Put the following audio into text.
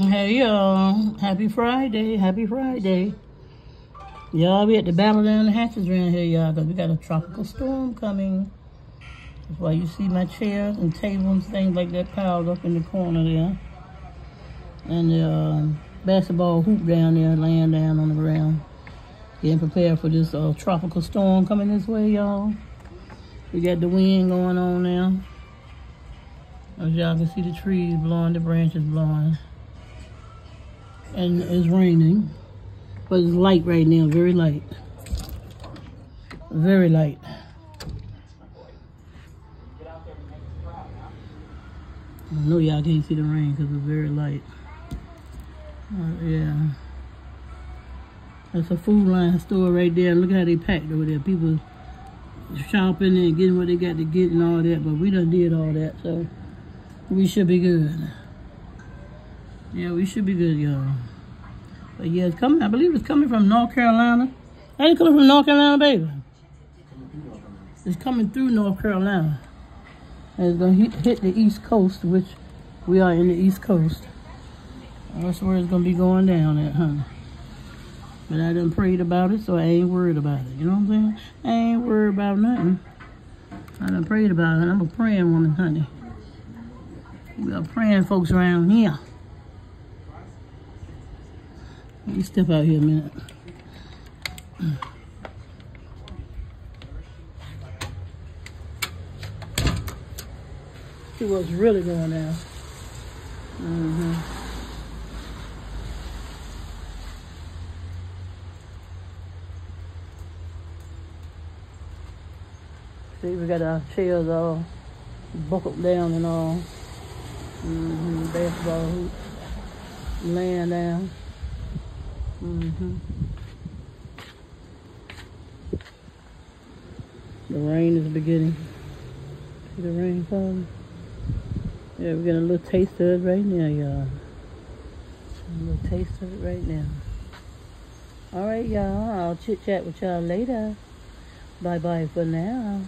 Hey y'all, happy Friday, happy Friday. Y'all, we at the battle down the hatches around here, y'all, because we got a tropical storm coming. That's why you see my chairs and tables and things like that piled up in the corner there. And the uh, basketball hoop down there laying down on the ground. Getting prepared for this uh, tropical storm coming this way, y'all. We got the wind going on now. As y'all can see the trees blowing, the branches blowing. And it's raining. But it's light right now, very light. Very light. I know y'all can't see the rain because it's very light. Uh, yeah. That's a Food Lion store right there. Look how they packed over there. People shopping and getting what they got to get and all that. But we done did all that, so we should be good. Yeah, we should be good, y'all. But yeah, it's coming. I believe it's coming from North Carolina. Ain't coming from North Carolina, baby? It's coming through North Carolina. And it's going to hit, hit the East Coast, which we are in the East Coast. That's where it's going to be going down at, huh? But I done prayed about it, so I ain't worried about it. You know what I'm saying? I ain't worried about nothing. I done prayed about it. I'm a praying woman, honey. We are praying folks around here. Me step out here a minute. See what's really going on. Mm-hmm. See, we got our chairs all buckled down and all. Mm-hmm. Basketball hoops laying down. Mm-hmm. The rain is beginning. See the rain falling? Yeah, we're getting a little taste of it right now, y'all. A little taste of it right now. All right, y'all. I'll chit chat with y'all later. Bye bye for now.